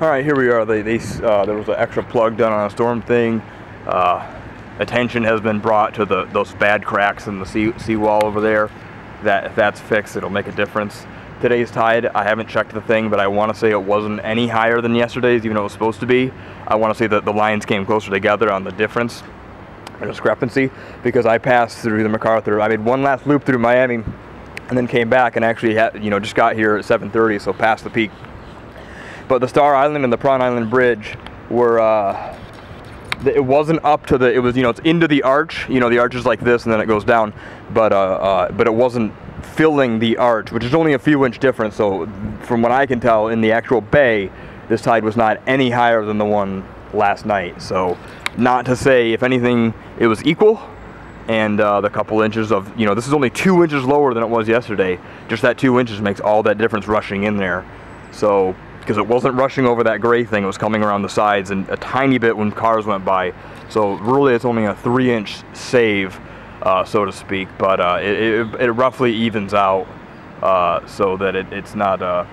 All right, here we are. They, they uh, there was an extra plug done on a storm thing. Uh, attention has been brought to the those bad cracks in the sea seawall over there. That if that's fixed, it'll make a difference. Today's tide, I haven't checked the thing, but I want to say it wasn't any higher than yesterday's, even though it was supposed to be. I want to say that the lines came closer together on the difference or discrepancy because I passed through the MacArthur. I made one last loop through Miami and then came back and actually had, you know, just got here at 7.30, so past the peak. But the Star Island and the Palm Island Bridge were, uh, it wasn't up to the, it was, you know, it's into the arch, you know, the arch is like this and then it goes down, but, uh, uh, but it wasn't filling the arch, which is only a few inch difference, so from what I can tell, in the actual bay, this tide was not any higher than the one last night, so not to say, if anything, it was equal, and uh, the couple inches of, you know, this is only two inches lower than it was yesterday. Just that two inches makes all that difference rushing in there. So, because it wasn't rushing over that gray thing, it was coming around the sides and a tiny bit when cars went by. So really it's only a three inch save, uh, so to speak, but uh, it, it, it, roughly evens out uh, so that it, it's not a,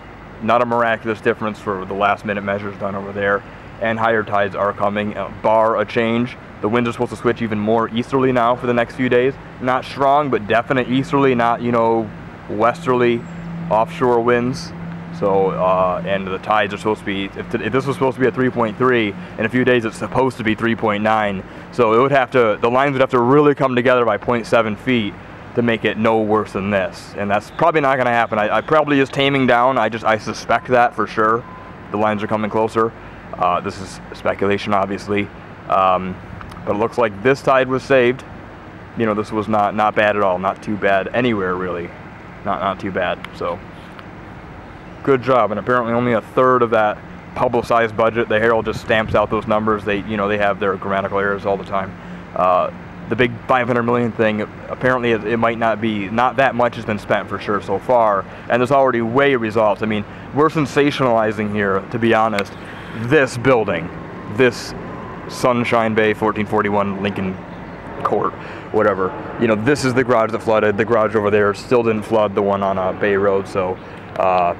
not a miraculous difference for the last minute measures done over there. And higher tides are coming, uh, bar a change. The winds are supposed to switch even more easterly now for the next few days. Not strong, but definite easterly, not, you know, westerly offshore winds. So, uh, and the tides are supposed to be, if, if, this was supposed to be a 3.3, in a few days it's supposed to be 3.9. So it would have to, the lines would have to really come together by 0.7 feet to make it no worse than this. And that's probably not gonna happen. I, I probably is taming down. I just, I suspect that for sure. The lines are coming closer. Uh, this is speculation, obviously. Um, but it looks like this tide was saved. You know, this was not, not bad at all. Not too bad anywhere, really. Not, not too bad. So, good job. And apparently only a third of that publicized budget. The Herald just stamps out those numbers. They, you know, they have their grammatical errors all the time. Uh, the big 500 million thing, apparently it, it, might not be, not that much has been spent for sure so far, and there's already way results. I mean, we're sensationalizing here, to be honest, this building, this Sunshine Bay 1441 Lincoln Court, whatever. You know, this is the garage that flooded. The garage over there still didn't flood, the one on uh, Bay Road. So uh,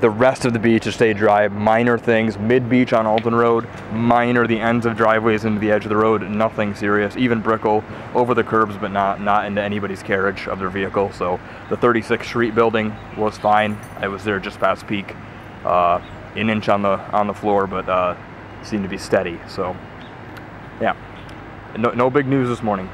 the rest of the beach has stay dry. Minor things, mid-beach on Alton Road, minor the ends of driveways into the edge of the road, nothing serious. Even Brickell over the curbs, but not not into anybody's carriage of their vehicle. So the 36th Street building was fine. I was there just past peak, uh, an inch on the on the floor, but uh, seemed to be steady. So yeah, no, no big news this morning.